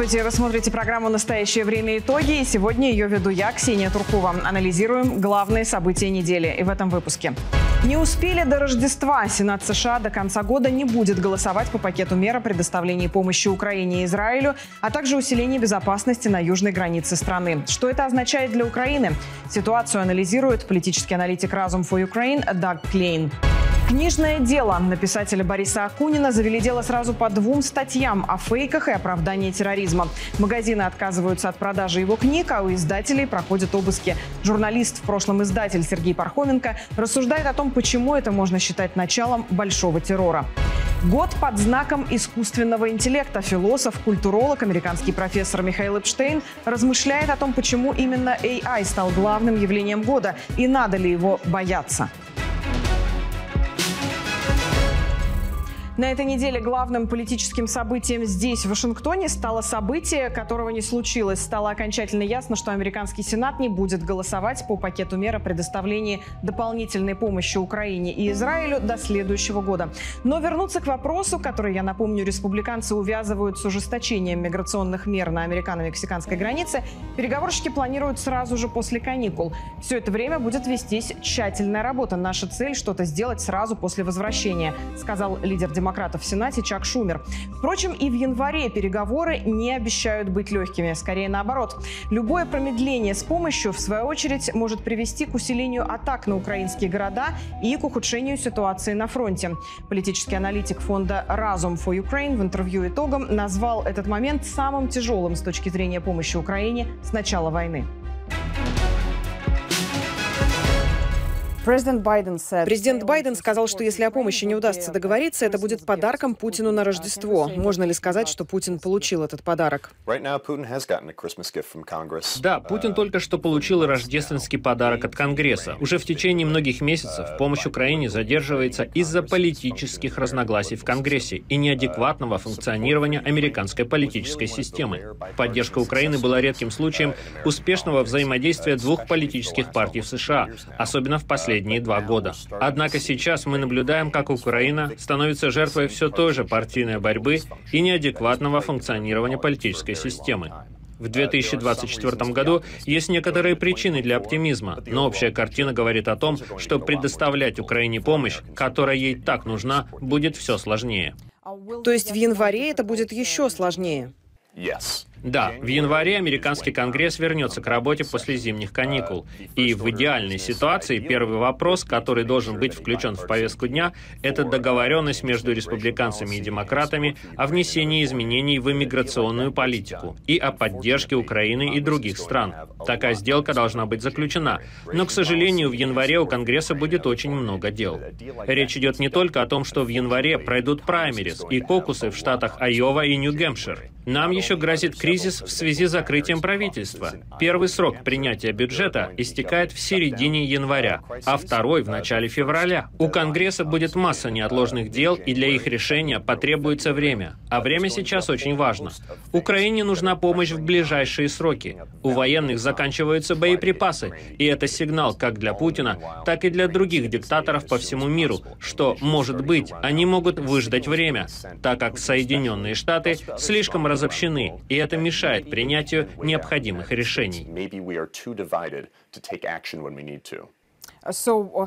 Здравствуйте, вы смотрите программу «Настоящее время. Итоги» и сегодня ее веду я, Ксения Туркова. Анализируем главные события недели и в этом выпуске. Не успели до Рождества. Сенат США до конца года не будет голосовать по пакету мер о предоставлении помощи Украине и Израилю, а также усилении безопасности на южной границе страны. Что это означает для Украины? Ситуацию анализирует политический аналитик «Разум for Ukraine» Даг Клейн. Книжное дело. На писателя Бориса Акунина завели дело сразу по двум статьям о фейках и оправдании терроризма. Магазины отказываются от продажи его книг, а у издателей проходят обыски. Журналист, в прошлом издатель Сергей Пархоменко, рассуждает о том, почему это можно считать началом большого террора. Год под знаком искусственного интеллекта. Философ, культуролог, американский профессор Михаил Эпштейн размышляет о том, почему именно AI стал главным явлением года и надо ли его бояться. На этой неделе главным политическим событием здесь, в Вашингтоне, стало событие, которого не случилось. Стало окончательно ясно, что американский Сенат не будет голосовать по пакету мер о предоставлении дополнительной помощи Украине и Израилю до следующего года. Но вернуться к вопросу, который, я напомню, республиканцы увязывают с ужесточением миграционных мер на американо-мексиканской границе, переговорщики планируют сразу же после каникул. Все это время будет вестись тщательная работа. Наша цель – что-то сделать сразу после возвращения, сказал лидер демократии демократов в Сенате Чак Шумер. Впрочем, и в январе переговоры не обещают быть легкими. Скорее наоборот. Любое промедление с помощью, в свою очередь, может привести к усилению атак на украинские города и к ухудшению ситуации на фронте. Политический аналитик фонда «Разум for Ukraine» в интервью итогом назвал этот момент самым тяжелым с точки зрения помощи Украине с начала войны. Президент Байден сказал, что если о помощи не удастся договориться, это будет подарком Путину на Рождество. Можно ли сказать, что Путин получил этот подарок? Да, Путин только что получил рождественский подарок от Конгресса. Уже в течение многих месяцев помощь Украине задерживается из-за политических разногласий в Конгрессе и неадекватного функционирования американской политической системы. Поддержка Украины была редким случаем успешного взаимодействия двух политических партий в США, особенно в последние последние два года. Однако сейчас мы наблюдаем, как Украина становится жертвой все той же партийной борьбы и неадекватного функционирования политической системы. В 2024 году есть некоторые причины для оптимизма, но общая картина говорит о том, что предоставлять Украине помощь, которая ей так нужна, будет все сложнее. То есть в январе это будет еще сложнее? Да, в январе американский конгресс вернется к работе после зимних каникул. И в идеальной ситуации первый вопрос, который должен быть включен в повестку дня, это договоренность между республиканцами и демократами о внесении изменений в иммиграционную политику и о поддержке Украины и других стран. Такая сделка должна быть заключена. Но, к сожалению, в январе у Конгресса будет очень много дел. Речь идет не только о том, что в январе пройдут праймерис и кокусы в штатах Айова и Нью-Гэмпшир. Нам еще грозит кризис в связи с закрытием правительства. Первый срок принятия бюджета истекает в середине января, а второй — в начале февраля. У Конгресса будет масса неотложных дел, и для их решения потребуется время. А время сейчас очень важно. Украине нужна помощь в ближайшие сроки. У военных заканчиваются боеприпасы, и это сигнал как для Путина, так и для других диктаторов по всему миру, что, может быть, они могут выждать время, так как Соединенные Штаты слишком разобщены, и это мешает принятию необходимых решений.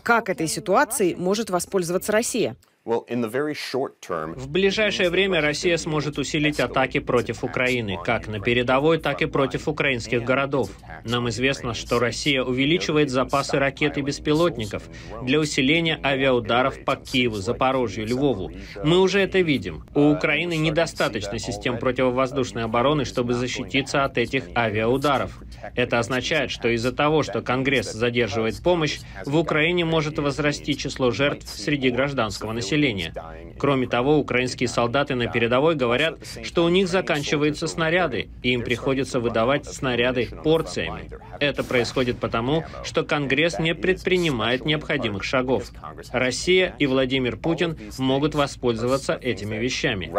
Как этой ситуацией может воспользоваться Россия? В ближайшее время Россия сможет усилить атаки против Украины, как на передовой, так и против украинских городов. Нам известно, что Россия увеличивает запасы ракет и беспилотников для усиления авиаударов по Киеву, Запорожью, Львову. Мы уже это видим. У Украины недостаточно систем противовоздушной обороны, чтобы защититься от этих авиаударов. Это означает, что из-за того, что Конгресс задерживает помощь, в Украине может возрасти число жертв среди гражданского населения населения. Кроме того, украинские солдаты на передовой говорят, что у них заканчиваются снаряды, и им приходится выдавать снаряды порциями. Это происходит потому, что Конгресс не предпринимает необходимых шагов. Россия и Владимир Путин могут воспользоваться этими вещами.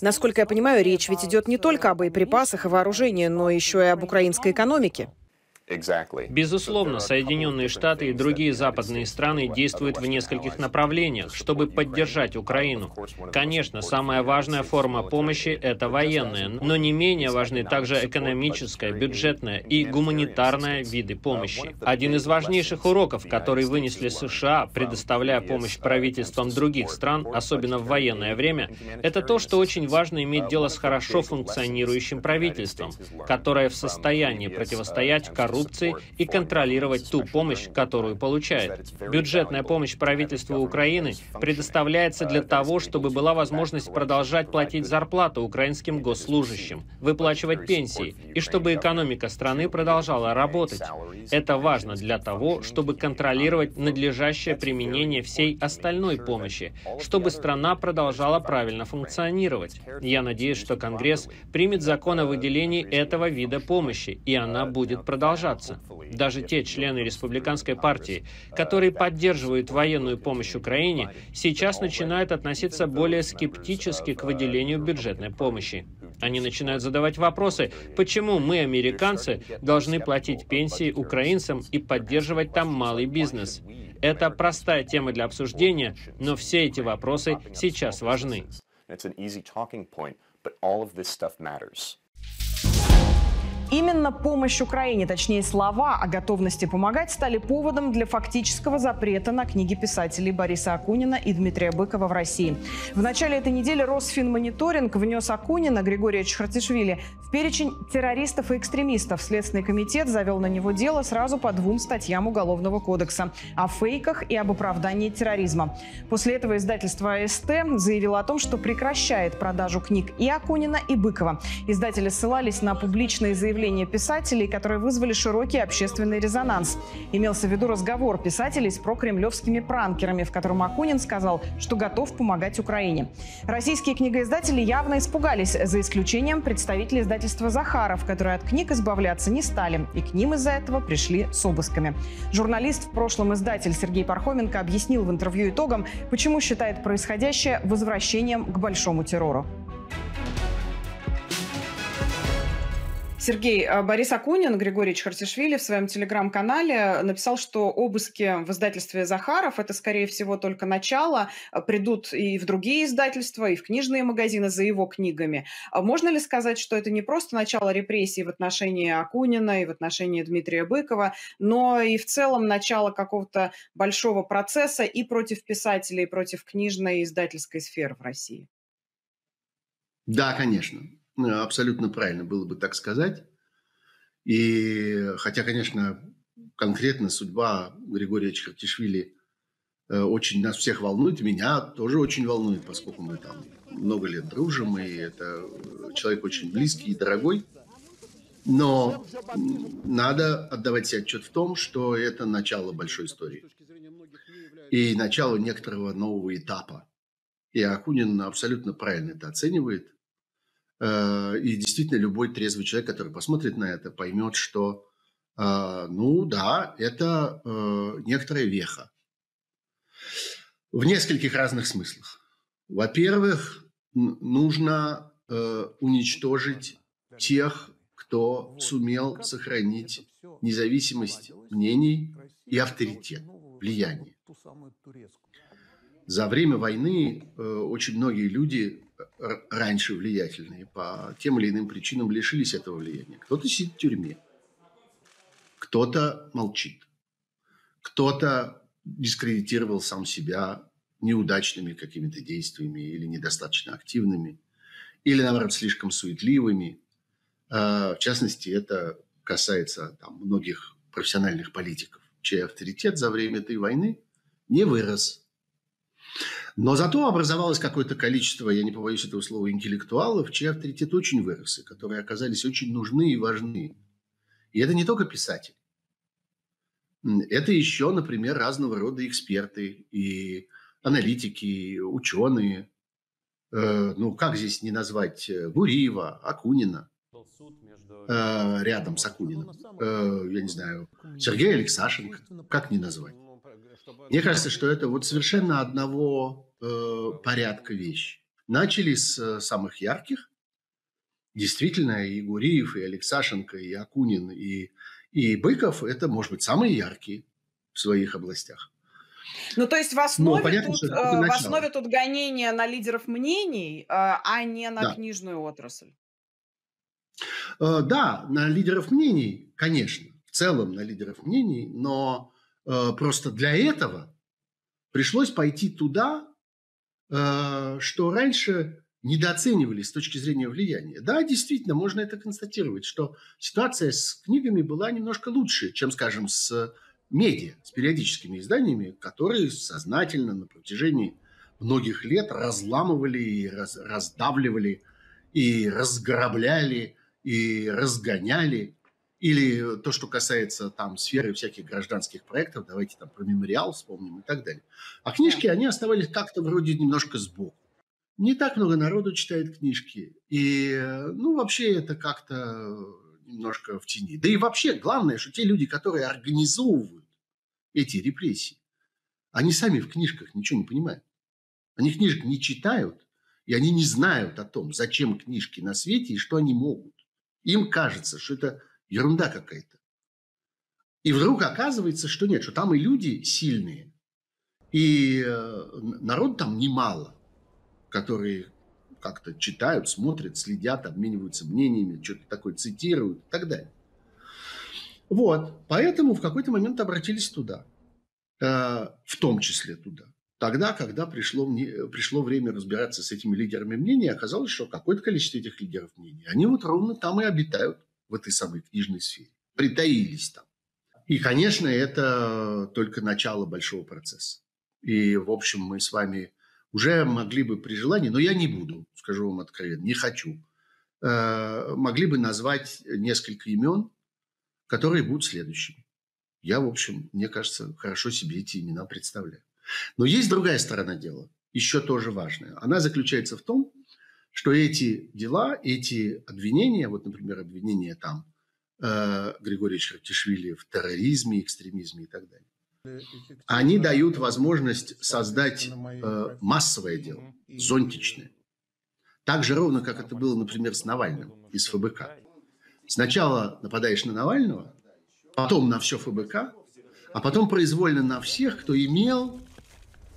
Насколько я понимаю, речь ведь идет не только о боеприпасах и вооружении, но еще и об украинской экономике. Безусловно, Соединенные Штаты и другие западные страны действуют в нескольких направлениях, чтобы поддержать Украину. Конечно, самая важная форма помощи – это военная, но не менее важны также экономическая, бюджетная и гуманитарная виды помощи. Один из важнейших уроков, который вынесли США, предоставляя помощь правительствам других стран, особенно в военное время, это то, что очень важно иметь дело с хорошо функционирующим правительством, которое в состоянии противостоять коррупции коррупции и контролировать ту помощь, которую получает. Бюджетная помощь правительству Украины предоставляется для того, чтобы была возможность продолжать платить зарплату украинским госслужащим, выплачивать пенсии, и чтобы экономика страны продолжала работать. Это важно для того, чтобы контролировать надлежащее применение всей остальной помощи, чтобы страна продолжала правильно функционировать. Я надеюсь, что Конгресс примет закон о выделении этого вида помощи, и она будет продолжаться соглашаться. Даже те члены республиканской партии, которые поддерживают военную помощь Украине, сейчас начинают относиться более скептически к выделению бюджетной помощи. Они начинают задавать вопросы, почему мы, американцы, должны платить пенсии украинцам и поддерживать там малый бизнес. Это простая тема для обсуждения, но все эти вопросы сейчас важны. Именно помощь Украине, точнее слова о готовности помогать, стали поводом для фактического запрета на книги писателей Бориса Акунина и Дмитрия Быкова в России. В начале этой недели Росфинмониторинг внес Акунина Григория Чхартишвили в перечень террористов и экстремистов. Следственный комитет завел на него дело сразу по двум статьям Уголовного кодекса – о фейках и об оправдании терроризма. После этого издательство АСТ заявило о том, что прекращает продажу книг и Акунина, и Быкова. Издатели ссылались на публичные заявления заявления писателей, которые вызвали широкий общественный резонанс. Имелся в виду разговор писателей с прокремлевскими пранкерами, в котором Акунин сказал, что готов помогать Украине. Российские книгоиздатели явно испугались, за исключением представителей издательства «Захаров», которые от книг избавляться не стали, и к ним из-за этого пришли с обысками. Журналист, в прошлом издатель Сергей Пархоменко объяснил в интервью итогам, почему считает происходящее возвращением к большому террору. Сергей, а Борис Акунин, Григорий Чхартишвили в своем телеграм-канале написал, что обыски в издательстве «Захаров» — это, скорее всего, только начало. Придут и в другие издательства, и в книжные магазины за его книгами. А можно ли сказать, что это не просто начало репрессий в отношении Акунина и в отношении Дмитрия Быкова, но и в целом начало какого-то большого процесса и против писателей, и против книжной и издательской сферы в России? Да, конечно. Ну, абсолютно правильно было бы так сказать. И хотя, конечно, конкретно судьба Григория Чхартишвили э, очень нас всех волнует, меня тоже очень волнует, поскольку мы там много лет дружим, и это человек очень близкий и дорогой. Но надо отдавать себе отчет в том, что это начало большой истории. И начало некоторого нового этапа. И Акунин абсолютно правильно это оценивает. Э, и действительно, любой трезвый человек, который посмотрит на это, поймет, что, э, ну да, это э, некоторая веха. В нескольких разных смыслах. Во-первых, нужно уничтожить тех, кто сумел сохранить независимость мнений и авторитет, влияние. За время войны очень многие люди раньше влиятельные по тем или иным причинам лишились этого влияния. Кто-то сидит в тюрьме, кто-то молчит, кто-то дискредитировал сам себя неудачными какими-то действиями или недостаточно активными, или, наоборот, слишком суетливыми. А, в частности, это касается там, многих профессиональных политиков, чей авторитет за время этой войны не вырос – но зато образовалось какое-то количество, я не побоюсь этого слова, интеллектуалов, чей авторитет очень вырос, и которые оказались очень нужны и важны. И это не только писатели. Это еще, например, разного рода эксперты и аналитики, ученые. Э, ну, как здесь не назвать Гуриева, Акунина э, рядом с Акуниным. Э, я не знаю, Сергея Алексашенко. Как не назвать? Мне кажется, что это вот совершенно одного э, порядка вещи. Начали с э, самых ярких. Действительно, и Гуриев, и Алексашенко, и Акунин, и, И Быков – это, может быть, самый яркий в своих областях. Ну, то есть в основе, ну, понятно, тут, э, в основе тут гонения на лидеров мнений, э, а не на да. книжную отрасль. Э, да, на лидеров мнений, конечно, в целом на лидеров мнений, но э, просто для этого пришлось пойти туда, э, что раньше недооценивали с точки зрения влияния. Да, действительно, можно это констатировать, что ситуация с книгами была немножко лучше, чем, скажем, с медиа, с периодическими изданиями, которые сознательно на протяжении многих лет разламывали и раз, раздавливали и разграбляли и разгоняли. Или то, что касается там сферы всяких гражданских проектов, давайте там про мемориал вспомним и так далее. А книжки, они оставались как-то вроде немножко сбоку. Не так много народу читает книжки. И, ну, вообще это как-то немножко в тени. Да и вообще, главное, что те люди, которые организовывают эти репрессии, они сами в книжках ничего не понимают. Они книжек не читают, и они не знают о том, зачем книжки на свете и что они могут. Им кажется, что это ерунда какая-то. И вдруг оказывается, что нет, что там и люди сильные, и э, народ там немало, которые как-то читают, смотрят, следят, обмениваются мнениями, что-то такое цитируют и так далее. Вот, поэтому в какой-то момент обратились туда, э, в том числе туда. Тогда, когда пришло, пришло время разбираться с этими лидерами мнений, оказалось, что какое-то количество этих лидеров мнений, они вот ровно там и обитают, в этой самой книжной сфере. Притаились там. И, конечно, это только начало большого процесса. И, в общем, мы с вами уже могли бы при желании, но я не буду, скажу вам откровенно, не хочу, э, могли бы назвать несколько имен, которые будут следующими. Я, в общем, мне кажется, хорошо себе эти имена представляю. Но есть другая сторона дела, еще тоже важная. Она заключается в том, что эти дела, эти обвинения, вот, например, обвинения там э, Григория Чертишвили в терроризме, экстремизме и так далее, они дают возможность создать э, массовое дело, зонтичное. Так же ровно, как это было, например, с Навальным из ФБК. Сначала нападаешь на Навального, потом на все ФБК, а потом произвольно на всех, кто имел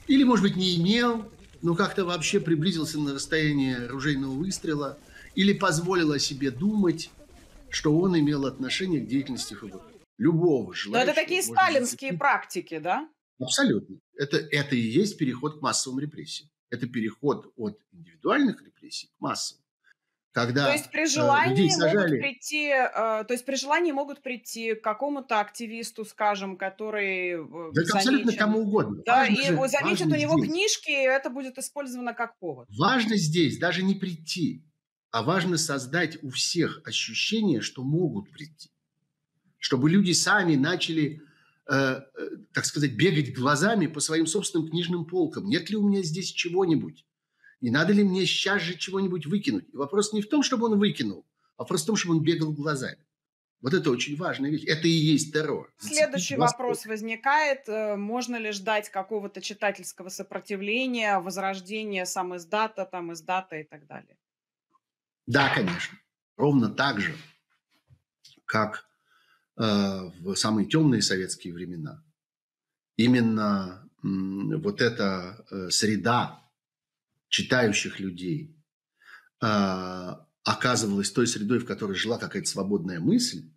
или, может быть, не имел, но как-то вообще приблизился на расстояние оружейного выстрела или позволил о себе думать, что он имел отношение к деятельности ФБК. Любого желающего. Но это такие сталинские запустить. практики, да? Абсолютно. Это, это и есть переход к массовым репрессиям. Это переход от индивидуальных репрессий к массовым. Когда то есть при э, желании сажали... могут прийти, э, то есть при желании могут прийти к какому-то активисту, скажем, который э, да замечен, абсолютно кому угодно. Да, важно и же, заметят у него здесь. книжки, и это будет использовано как повод. Важно здесь даже не прийти, а важно создать у всех ощущение, что могут прийти, чтобы люди сами начали, э, э, так сказать, бегать глазами по своим собственным книжным полкам. Нет ли у меня здесь чего-нибудь? Не надо ли мне сейчас же чего-нибудь выкинуть? И вопрос не в том, чтобы он выкинул, а вопрос в том, чтобы он бегал глазами. Вот это очень важная вещь. Это и есть террор. Следующий вопрос возникает. Э, можно ли ждать какого-то читательского сопротивления, возрождения сам издата, там издата и так далее? Да, конечно. Ровно так же, как э, в самые темные советские времена. Именно э, вот эта э, среда читающих людей а, оказывалась той средой, в которой жила какая-то свободная мысль,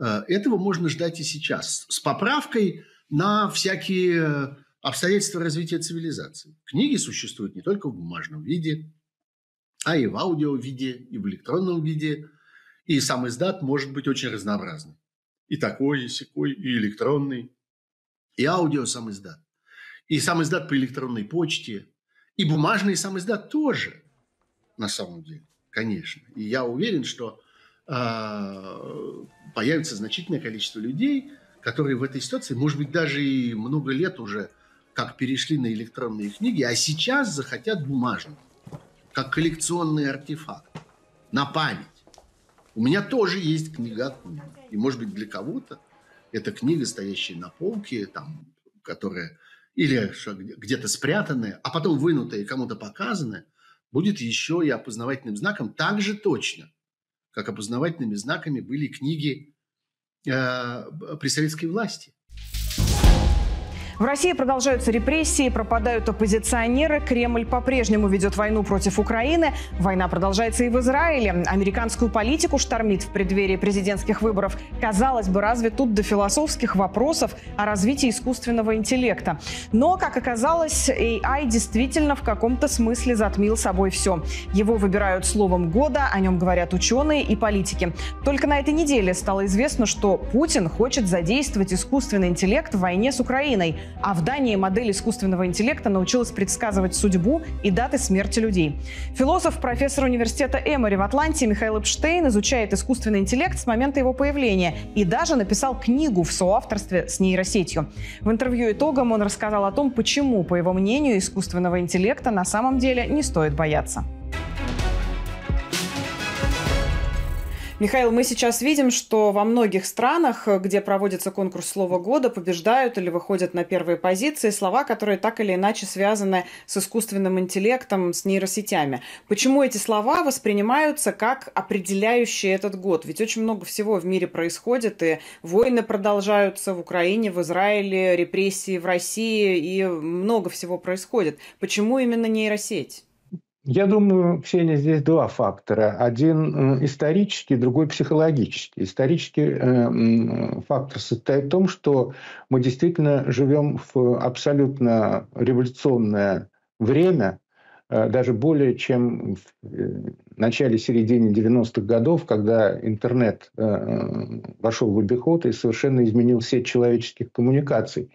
а, этого можно ждать и сейчас. С поправкой на всякие обстоятельства развития цивилизации. Книги существуют не только в бумажном виде, а и в аудио виде, и в электронном виде. И сам издат может быть очень разнообразный. И такой, и секой, и электронный, и аудио сам издат. И сам издат по электронной почте, и бумажный сам издат тоже, на самом деле, конечно. И я уверен, что э, появится значительное количество людей, которые в этой ситуации, может быть, даже и много лет уже как перешли на электронные книги, а сейчас захотят бумажных, как коллекционный артефакт, на память. У меня тоже есть книга И, может быть, для кого-то эта книга, стоящая на полке, там, которая или где-то спрятанное, а потом вынутое и кому-то показанное, будет еще и опознавательным знаком так же точно, как опознавательными знаками были книги при советской власти. В России продолжаются репрессии, пропадают оппозиционеры. Кремль по-прежнему ведет войну против Украины. Война продолжается и в Израиле. Американскую политику штормит в преддверии президентских выборов. Казалось бы, разве тут до философских вопросов о развитии искусственного интеллекта? Но, как оказалось, AI действительно в каком-то смысле затмил собой все. Его выбирают словом года, о нем говорят ученые и политики. Только на этой неделе стало известно, что Путин хочет задействовать искусственный интеллект в войне с Украиной. А в Дании модель искусственного интеллекта научилась предсказывать судьбу и даты смерти людей. Философ, профессор университета Эмори в Атланте Михаил Эпштейн изучает искусственный интеллект с момента его появления и даже написал книгу в соавторстве с нейросетью. В интервью итогом он рассказал о том, почему, по его мнению, искусственного интеллекта на самом деле не стоит бояться. Михаил, мы сейчас видим, что во многих странах, где проводится конкурс слова года, побеждают или выходят на первые позиции слова, которые так или иначе связаны с искусственным интеллектом, с нейросетями. Почему эти слова воспринимаются как определяющие этот год? Ведь очень много всего в мире происходит, и войны продолжаются в Украине, в Израиле, репрессии в России, и много всего происходит. Почему именно нейросеть? Я думаю, Ксения, здесь два фактора. Один исторический, другой психологический. Исторический э, фактор состоит в том, что мы действительно живем в абсолютно революционное время, Э, даже более чем в э, начале-середине 90-х годов, когда интернет э, вошел в обиход и совершенно изменил сеть человеческих коммуникаций.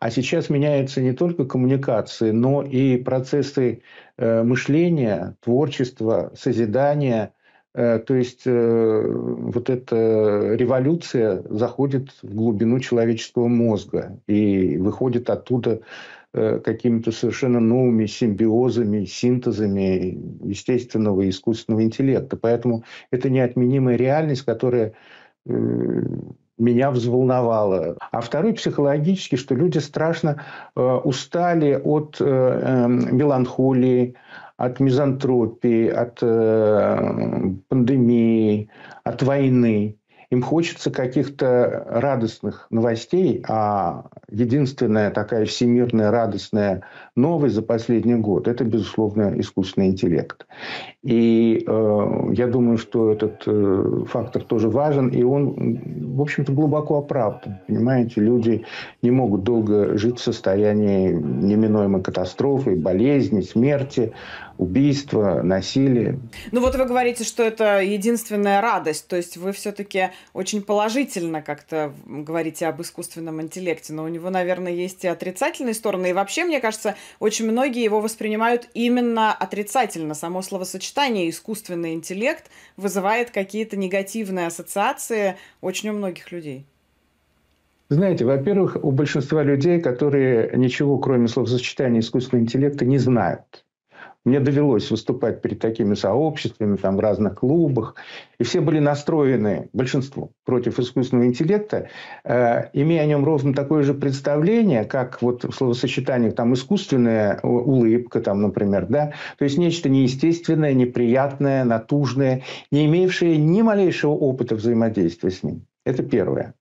А сейчас меняются не только коммуникации, но и процессы мышления, творчества, созидания. То есть вот эта революция заходит в глубину человеческого мозга и выходит оттуда Э, какими-то совершенно новыми симбиозами, синтезами естественного и искусственного интеллекта. Поэтому это неотменимая реальность, которая э, меня взволновало. А второй психологический, что люди страшно э, устали от э, э, меланхолии, от мизантропии, от э, пандемии, от войны. Им хочется каких-то радостных новостей, а единственная такая всемирная радостная новость за последний год – это, безусловно, искусственный интеллект. И э, я думаю, что этот э, фактор тоже важен, и он, в общем-то, глубоко оправдан. Понимаете, люди не могут долго жить в состоянии неминуемой катастрофы, болезни, смерти убийства, насилие. Ну вот вы говорите, что это единственная радость, то есть вы все-таки очень положительно как-то говорите об искусственном интеллекте, но у него, наверное, есть и отрицательные стороны, и вообще, мне кажется, очень многие его воспринимают именно отрицательно. Само словосочетание «искусственный интеллект» вызывает какие-то негативные ассоциации очень у многих людей. Знаете, во-первых, у большинства людей, которые ничего, кроме словосочетания искусственного интеллекта, не знают. Мне довелось выступать перед такими сообществами, там, в разных клубах. И все были настроены, большинство, против искусственного интеллекта, э, имея о нем ровно такое же представление, как вот в словосочетаниях там, искусственная улыбка, там, например. Да? То есть нечто неестественное, неприятное, натужное, не имевшее ни малейшего опыта взаимодействия с ним. Это первое.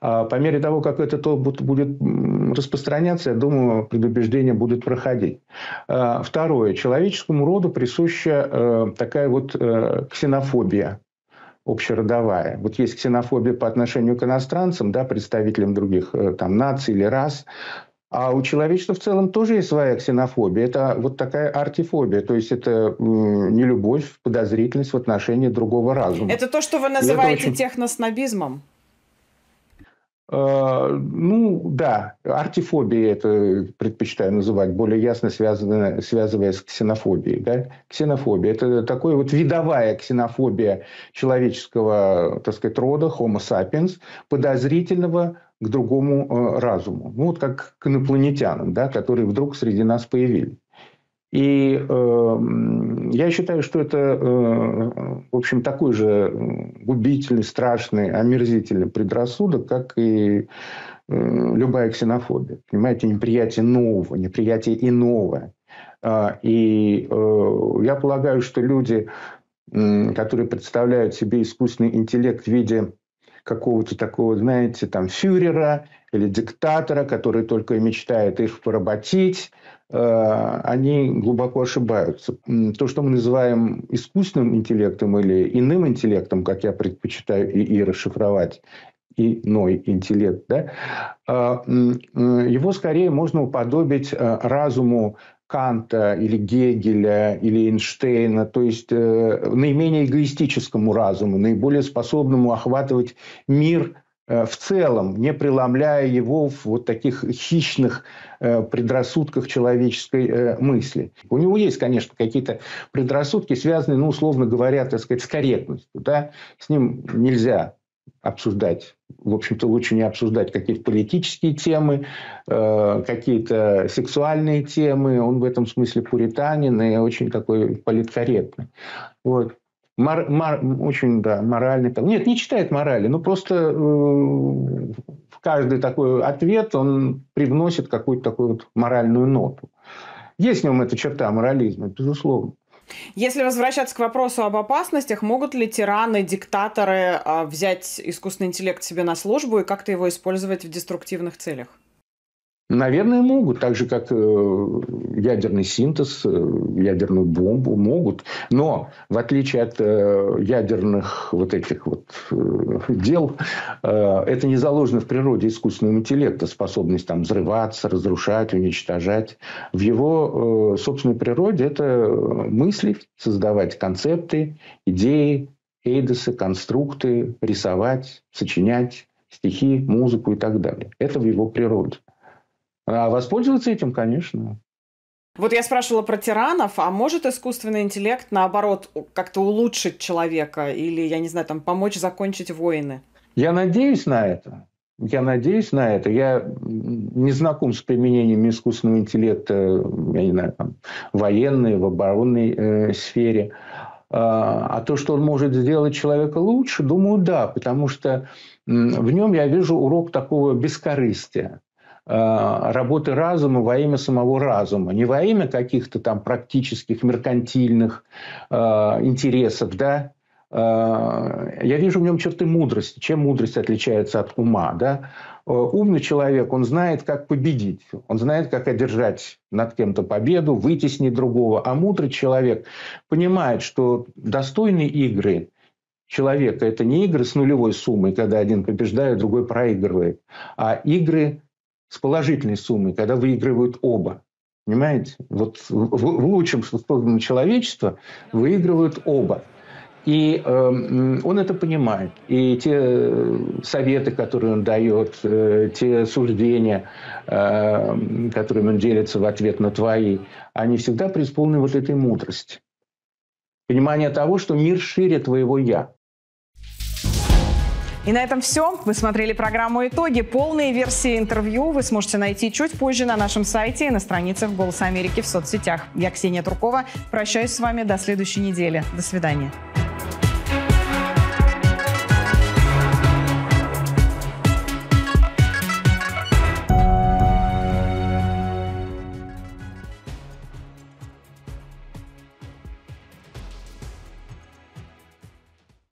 А по мере того, как этот опыт будет распространяться, я думаю, предубеждения будут проходить. А, второе. Человеческому роду присуща э, такая вот э, ксенофобия общеродовая. Вот есть ксенофобия по отношению к иностранцам, да, представителям других э, там, наций или рас, а у человечества в целом тоже есть своя ксенофобия. Это вот такая артифобия. То есть это не любовь, подозрительность в отношении другого разума. Это то, что вы называете очень... техноснобизмом? Э, ну, да, артифобия это предпочитаю называть, более ясно связанная, связывая с ксенофобией. Да? Ксенофобия – это такая вот видовая ксенофобия человеческого, так сказать, рода, homo sapiens, подозрительного к другому э, разуму. Ну, вот как к инопланетянам, да, которые вдруг среди нас появились. И э, я считаю, что это, э, в общем, такой же губительный, страшный, омерзительный предрассудок, как и э, любая ксенофобия. Понимаете, неприятие нового, неприятие иного. Э, и э, я полагаю, что люди, э, которые представляют себе искусственный интеллект в виде какого-то такого, знаете, там, фюрера или диктатора, который только мечтает их поработить, э, они глубоко ошибаются. То, что мы называем искусственным интеллектом или иным интеллектом, как я предпочитаю и, и расшифровать, иной интеллект, да, э, его скорее можно уподобить э, разуму Канта или Гегеля или Эйнштейна, то есть э, наименее эгоистическому разуму, наиболее способному охватывать мир э, в целом, не преломляя его в вот таких хищных э, предрассудках человеческой э, мысли. У него есть, конечно, какие-то предрассудки, связанные, ну, условно говоря, так сказать, с корректностью. Да? С ним нельзя обсуждать. В общем-то, лучше не обсуждать какие-то политические темы, э, какие-то сексуальные темы. Он в этом смысле пуританин и очень такой политкорректный. Вот. Мор, мор, очень, да, моральный. Нет, не читает морали, но просто э, в каждый такой ответ он привносит какую-то такую вот моральную ноту. Есть в нем эта черта морализма, безусловно. Если возвращаться к вопросу об опасностях, могут ли тираны, диктаторы а, взять искусственный интеллект себе на службу и как-то его использовать в деструктивных целях? Наверное, могут, так же, как э, ядерный синтез, э, ядерную бомбу могут. Но, в отличие от э, ядерных вот этих вот дел, это не заложено в природе искусственного интеллекта, способность там взрываться, разрушать, уничтожать. В его собственной природе это мыслить, создавать концепты, идеи, эйдосы, конструкты, рисовать, сочинять стихи, музыку и так далее. Это в его природе. А воспользоваться этим, конечно. Вот я спрашивала про тиранов, а может искусственный интеллект, наоборот, как-то улучшить человека или, я не знаю, там, помочь закончить войны? Я надеюсь на это. Я надеюсь на это. Я не знаком с применением искусственного интеллекта, я не знаю, там, военной, в оборонной э, сфере. А, а то, что он может сделать человека лучше, думаю, да, потому что в нем я вижу урок такого бескорыстия. Э, работы разума во имя самого разума, не во имя каких-то там практических меркантильных э, интересов, да, э, я вижу в нем черты мудрости. Чем мудрость отличается от ума? Да? Умный человек, он знает, как победить. Он знает, как одержать над кем-то победу, вытеснить другого. А мудрый человек понимает, что достойные игры человека – это не игры с нулевой суммой, когда один побеждает, другой проигрывает, а игры с положительной суммой, когда выигрывают оба. Понимаете? Вот в, в лучшем, что создано человечество, выигрывают оба. И э, он это понимает. И те советы, которые он дает, э, те суждения, э, которыми он делится в ответ на твои, они всегда преисполнены вот этой мудрости. Понимание того, что мир шире твоего «я». И на этом все. Вы смотрели программу «Итоги». Полные версии интервью вы сможете найти чуть позже на нашем сайте и на страницах «Голоса Америки» в соцсетях. Я Ксения Туркова. Прощаюсь с вами до следующей недели. До свидания.